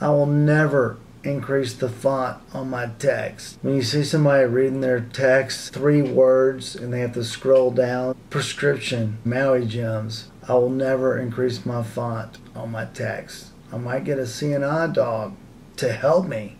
I will never increase the font on my text. When you see somebody reading their text three words and they have to scroll down, prescription, Maui Jims, I will never increase my font on my text. I might get a seeing eye dog to help me